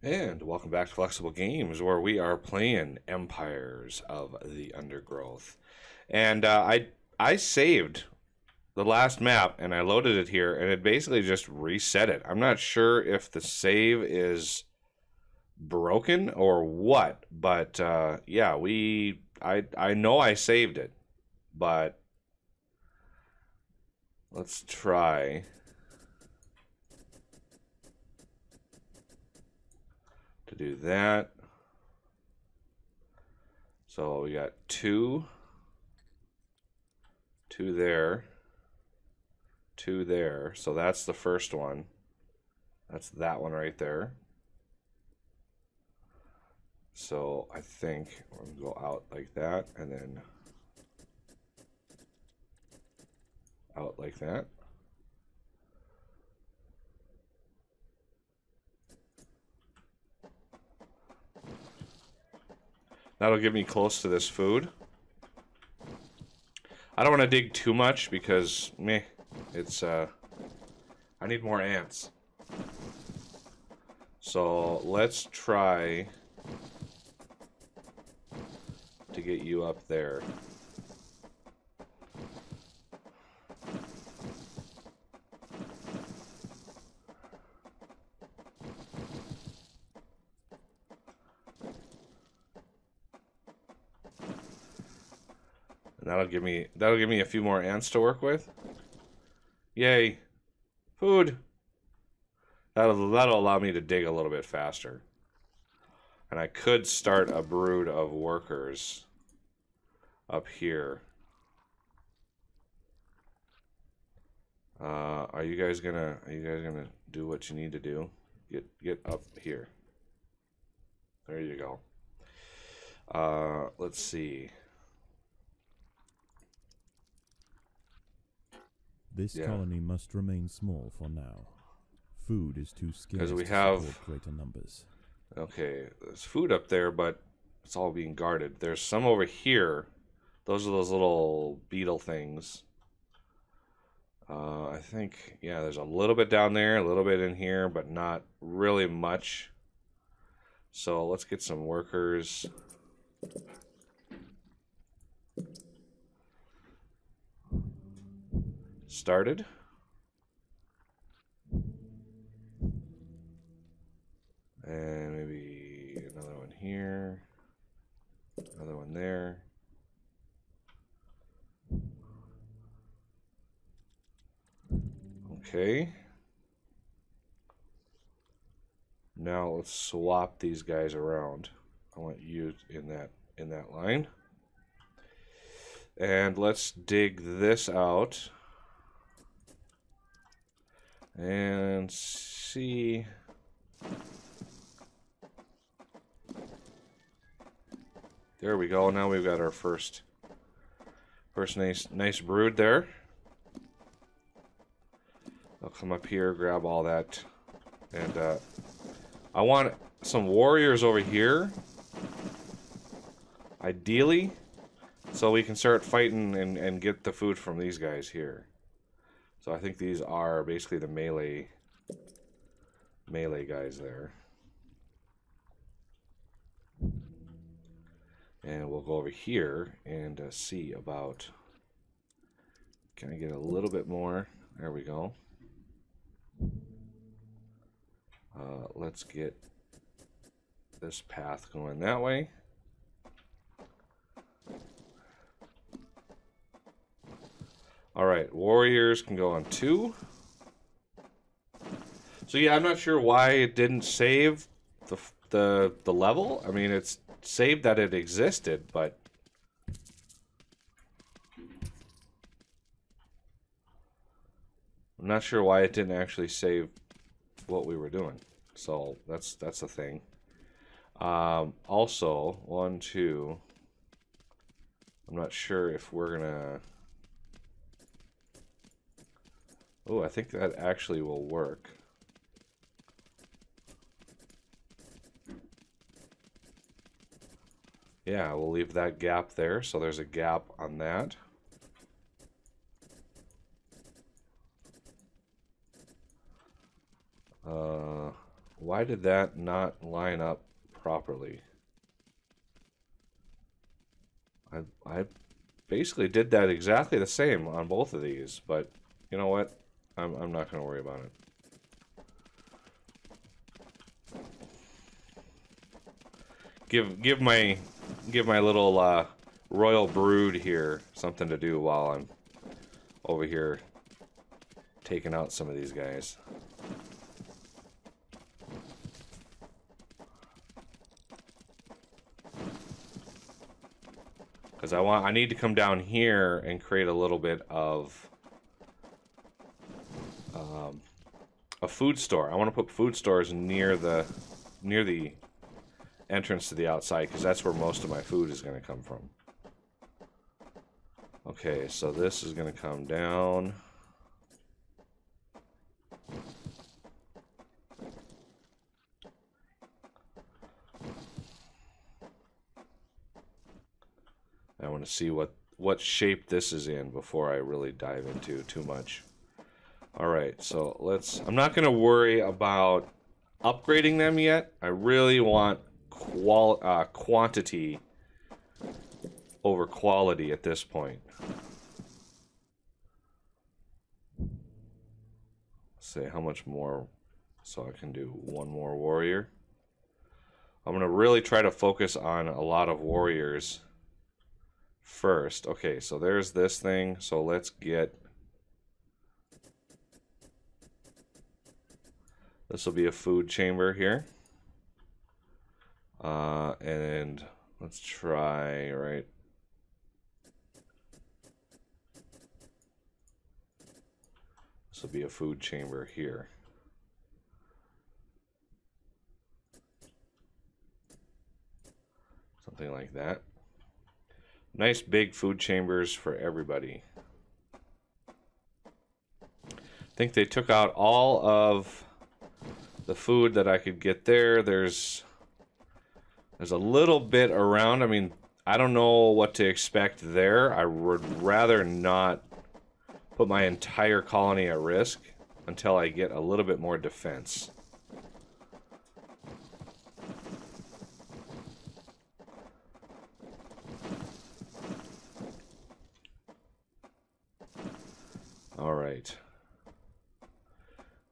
And welcome back to Flexible Games, where we are playing Empires of the Undergrowth. And uh, I I saved the last map and I loaded it here, and it basically just reset it. I'm not sure if the save is broken or what, but uh, yeah, we I I know I saved it, but let's try. Do that. So we got two, two there, two there. So that's the first one. That's that one right there. So I think going to go out like that and then out like that. That'll get me close to this food. I don't want to dig too much because, meh, it's, uh, I need more ants. So let's try to get you up there. Give me that'll give me a few more ants to work with. Yay. Food. That'll that'll allow me to dig a little bit faster. And I could start a brood of workers up here. Uh, are you guys gonna are you guys gonna do what you need to do? Get get up here. There you go. Uh, let's see. This Yeah. colony must remain small for now. Food is too scarce we to have- support greater numbers. Okay, there's food up there, but it's all being guarded. There's some over here. Those are those little beetle things. Uh, I think, yeah, there's a little bit down there, a little bit in here, but not really much. So let's get some workers. Started. And maybe another one here. Another one there. Okay. Now let's swap these guys around. I want you in that in that line. And let's dig this out. And see There we go. Now we've got our first first nice nice brood there. I'll come up here, grab all that, and uh, I want some warriors over here. Ideally, so we can start fighting and, and get the food from these guys here. So I think these are basically the melee melee guys there. And we'll go over here and uh, see about. Can I get a little bit more? There we go. Uh, let's get this path going that way. All right, warriors can go on two. So yeah, I'm not sure why it didn't save the the the level. I mean, it's saved that it existed, but I'm not sure why it didn't actually save what we were doing. So that's that's the thing. Um, also, one, two. I'm not sure if we're gonna. Oh, I think that actually will work. Yeah, we'll leave that gap there. So there's a gap on that. Uh, why did that not line up properly? I, I basically did that exactly the same on both of these, but you know what? I'm, I'm not going to worry about it. Give give my give my little uh, royal brood here something to do while I'm over here taking out some of these guys. Because I want, I need to come down here and create a little bit of um, a food store. I want to put food stores near the near the entrance to the outside because that's where most of my food is going to come from. Okay, so this is going to come down. I want to see what what shape this is in before I really dive into too much. All right, so let's. I'm not going to worry about upgrading them yet. I really want qual uh, quantity over quality at this point. say how much more so I can do one more warrior. I'm going to really try to focus on a lot of warriors first. Okay, so there's this thing. So let's get... This will be a food chamber here. Uh, and let's try, right? This will be a food chamber here. Something like that. Nice big food chambers for everybody. I think they took out all of the food that I could get there. There's there's a little bit around. I mean, I don't know what to expect there. I would rather not put my entire colony at risk until I get a little bit more defense. All right.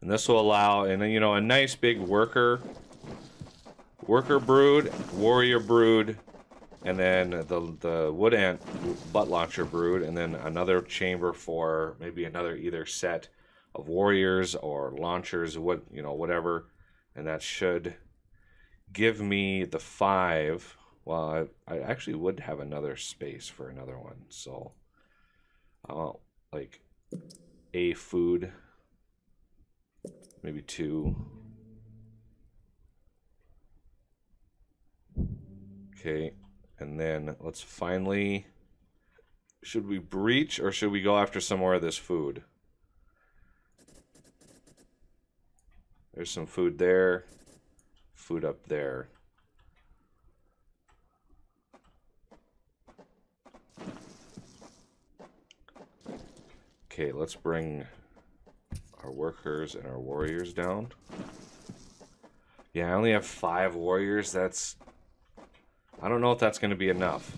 And this will allow, and then you know, a nice big worker, worker brood, warrior brood, and then the the wood ant butt launcher brood, and then another chamber for maybe another either set of warriors or launchers, what you know, whatever, and that should give me the five. Well, I, I actually would have another space for another one, so, uh, like a food, maybe two. Okay, and then let's finally, should we breach or should we go after some more of this food? There's some food there, food up there. Okay, let's bring our workers and our warriors down. Yeah, I only have five warriors. That's... I don't know if that's going to be enough.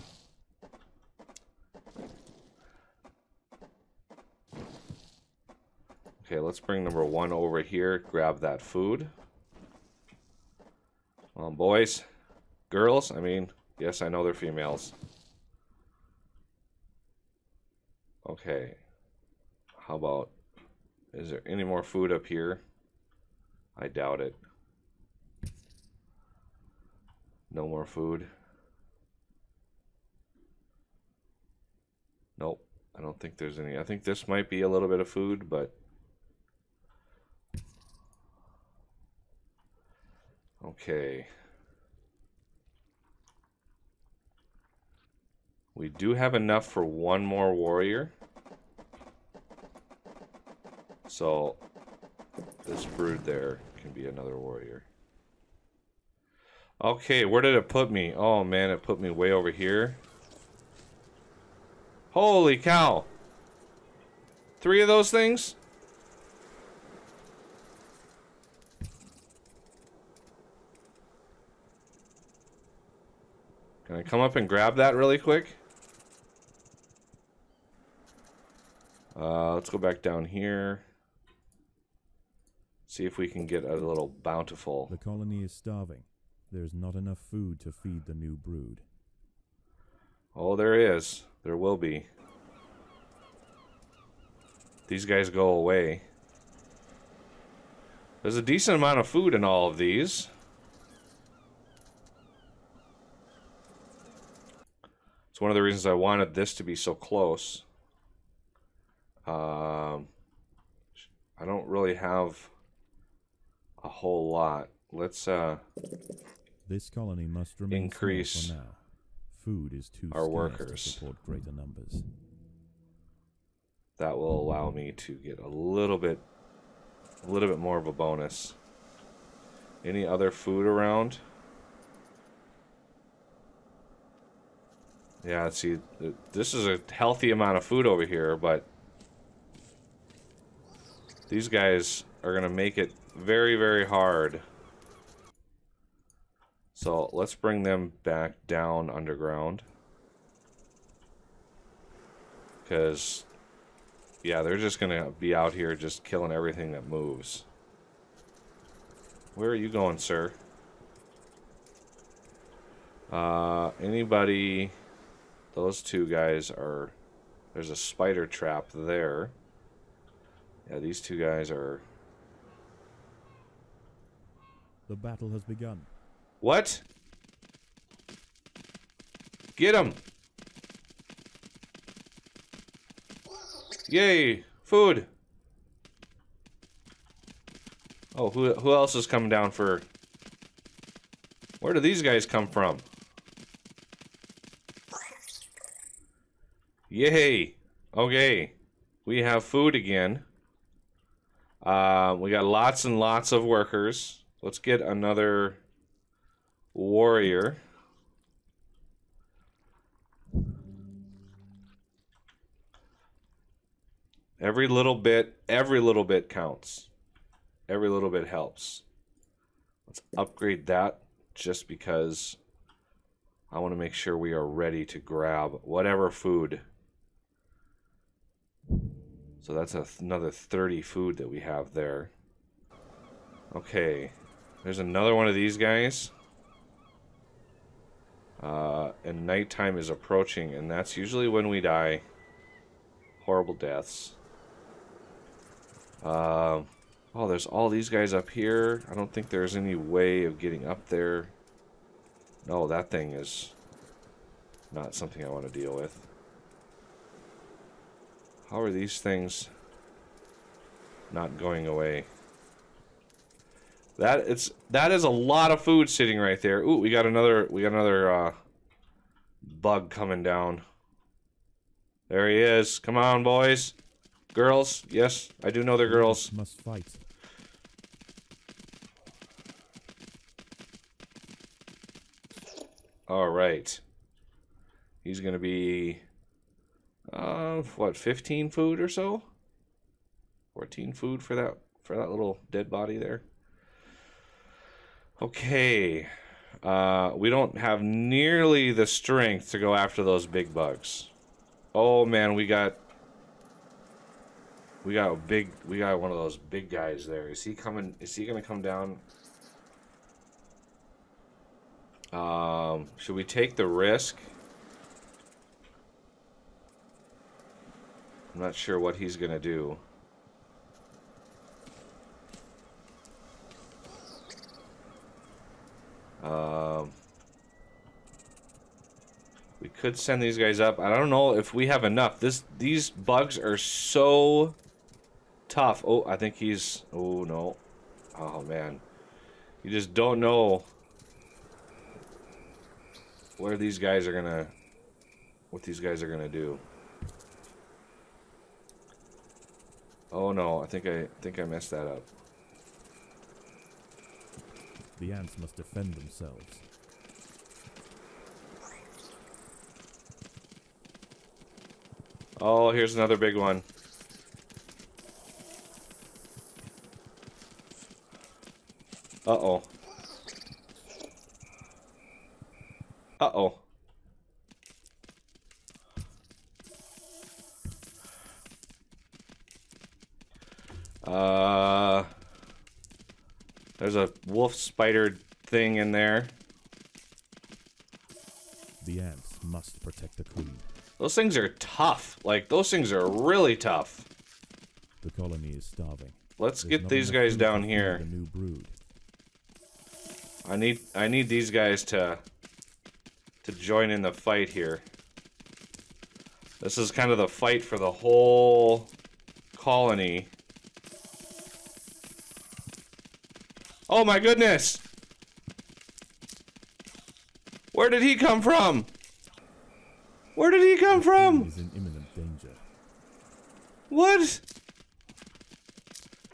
Okay, let's bring number one over here. Grab that food. Um, boys, girls, I mean, yes, I know they're females. Okay, how about, is there any more food up here? I doubt it. No more food. Nope, I don't think there's any. I think this might be a little bit of food, but... Okay. We do have enough for one more warrior. So this brood there can be another warrior. Okay, where did it put me? Oh man, it put me way over here. Holy cow! Three of those things? Can I come up and grab that really quick? Uh, let's go back down here. See if we can get a little bountiful. The colony is starving. There's not enough food to feed the new brood. Oh, there is. There will be. These guys go away. There's a decent amount of food in all of these. It's one of the reasons I wanted this to be so close. Um, I don't really have a whole lot. Let's uh, This colony must remain Increase for now. Food is too our scarce workers. to support greater numbers. that will allow me to get a little bit a little bit more of a bonus. Any other food around? Yeah, see, this is a healthy amount of food over here, but these guys are going to make it very, very hard. So let's bring them back down underground. Because yeah, they're just gonna be out here just killing everything that moves. Where are you going, sir? Uh, anybody? Those two guys are. There's a spider trap there. Yeah, these two guys are. The battle has begun. What? Get him! Yay! Food! Oh, who, who else is coming down for... Where do these guys come from? Yay! Okay. We have food again. Uh, we got lots and lots of workers. Let's get another warrior. Every little bit, every little bit counts. Every little bit helps. Let's upgrade that just because I want to make sure we are ready to grab whatever food. So that's another 30 food that we have there. Okay. There's another one of these guys. Uh, and nighttime is approaching, and that's usually when we die. Horrible deaths. Uh, oh, there's all these guys up here. I don't think there's any way of getting up there. No, that thing is not something I want to deal with. How are these things not going away? That it's that is a lot of food sitting right there. Ooh, we got another we got another uh, bug coming down. There he is. Come on, boys, girls. Yes, I do know they're girls. Must fight. All right. He's gonna be, uh, what, 15 food or so? 14 food for that for that little dead body there. Okay. Uh, we don't have nearly the strength to go after those big bugs. Oh man, we got we got a big we got one of those big guys there. Is he coming is he gonna come down? Um, should we take the risk? I'm not sure what he's gonna do. Um, we could send these guys up. I don't know if we have enough. This these bugs are so tough. Oh, I think he's. Oh no. Oh man, you just don't know where these guys are gonna. What these guys are gonna do. Oh no, I think I think I messed that up the ants must defend themselves. Oh, here's another big one. Uh-oh. Uh-oh. Uh there's a wolf spider thing in there. The ants must protect the queen. Those things are tough. Like those things are really tough. The colony is starving. Let's There's get these guys down here. The new brood. I need I need these guys to to join in the fight here. This is kind of the fight for the whole colony. Oh my goodness! Where did he come from? Where did he come from? He's in imminent danger. What?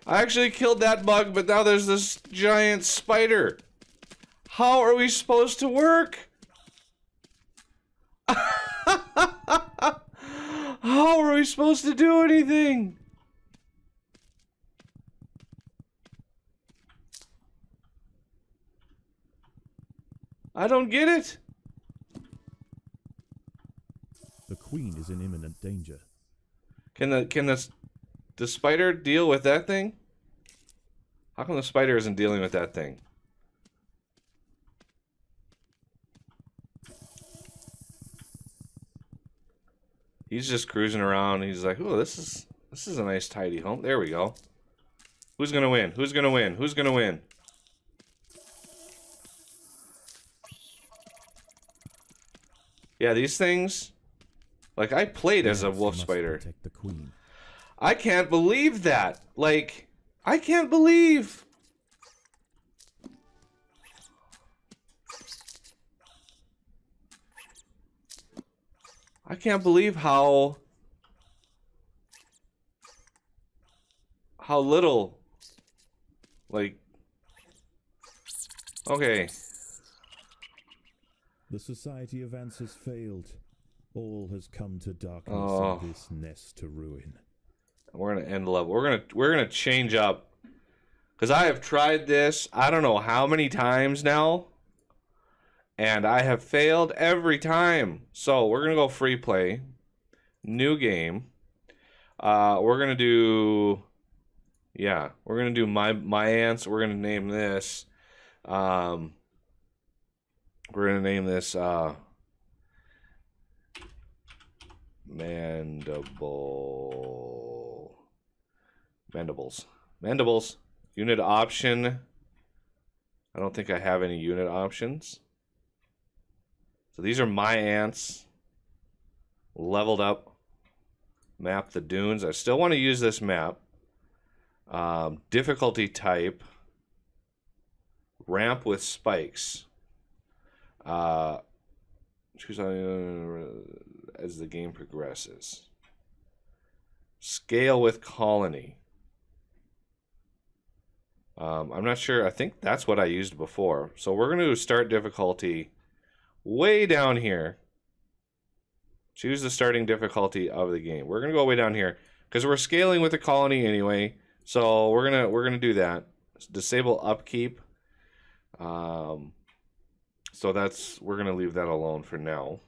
I actually killed that bug, but now there's this giant spider. How are we supposed to work? How are we supposed to do anything? I don't get it. The queen is in imminent danger. Can the can the the spider deal with that thing? How come the spider isn't dealing with that thing? He's just cruising around. He's like, "Oh, this is this is a nice tidy home." There we go. Who's gonna win? Who's gonna win? Who's gonna win? Yeah, these things. Like I played as a wolf spider. The queen. I can't believe that. Like, I can't believe. I can't believe how how little like okay The society of ants has failed. All has come to darkness Oh. and this nest to ruin. We're gonna end the level. We're gonna we're gonna change up because I have tried this. I don't know how many times now, and I have failed every time. So we're gonna go free play, new game. Uh, we're gonna do, yeah, we're gonna do my my ants. We're gonna name this. Um, we're gonna name this. Uh, mandible mandibles. Mandibles. Unit option. I don't think i have any unit options. So these are my ants. Leveled up. Map the dunes. I still want to use this map. Um, difficulty type. Ramp with spikes uh, choose on as the game progresses. Scale with colony. Um, I'm not sure. I think that's what I used before. So we're going to start difficulty way down here. Choose the starting difficulty of the game. We're going to go way down here because we're scaling with the colony anyway. So we're gonna we're gonna do that. Disable upkeep. Um, so that's we're gonna leave that alone for now.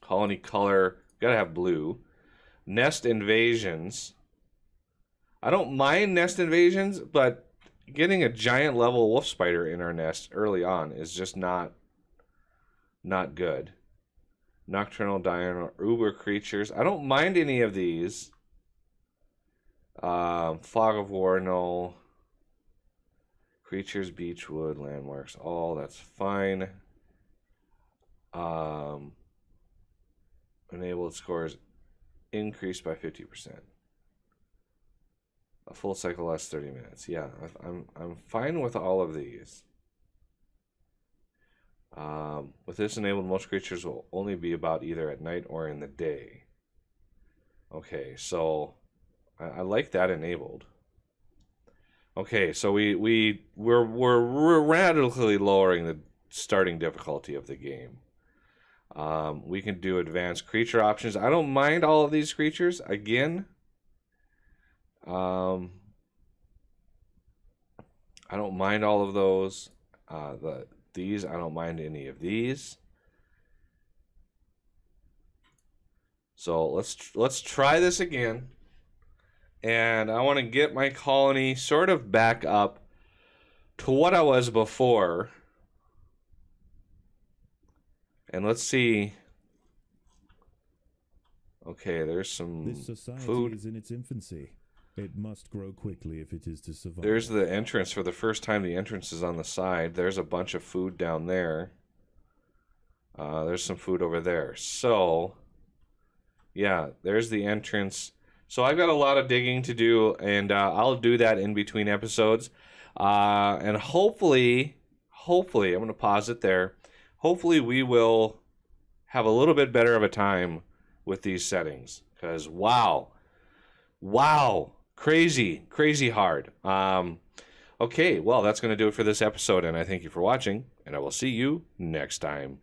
Colony color, gotta have blue. Nest invasions. I don't mind nest invasions, but getting a giant level wolf spider in our nest early on is just not not good. Nocturnal diurnal uber creatures. I don't mind any of these. Um, fog of war, no. Creatures, beechwood, landmarks, all that's fine. Um, enabled scores increased by 50%. A full cycle lasts 30 minutes. Yeah, I'm I'm fine with all of these. Um, with this enabled, most creatures will only be about either at night or in the day. Okay, so I, I like that enabled. Okay, so we we we're, we're radically lowering the starting difficulty of the game. Um, we can do advanced creature options. I don't mind all of these creatures. Again, um, I don't mind all of those. Uh, the these I don't mind any of these. So let's let's try this again, and I want to get my colony sort of back up to what I was before. And let's see. Okay, there's some This society food. is in its infancy. It must grow quickly if it is to survive. There's the entrance for the first time. The entrance is on the side. There's a bunch of food down there. Uh, there's some food over there. So, yeah, there's the entrance. So I've got a lot of digging to do, and uh, I'll do that in between episodes. Uh, and hopefully, hopefully, I'm going to pause it there. Hopefully, we will have a little bit better of a time with these settings. Because, wow, wow, crazy, crazy hard. Um, okay, well, that's going to do it for this episode, and I thank you for watching, and I will see you next time.